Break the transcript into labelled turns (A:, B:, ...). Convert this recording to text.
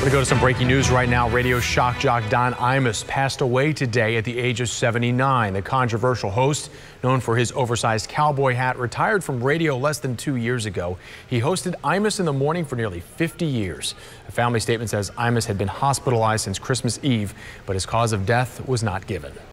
A: We're going to go to some breaking news right now. Radio shock jock Don Imus passed away today at the age of 79. The controversial host, known for his oversized cowboy hat, retired from radio less than two years ago. He hosted Imus in the morning for nearly 50 years. A family statement says Imus had been hospitalized since Christmas Eve, but his cause of death was not given.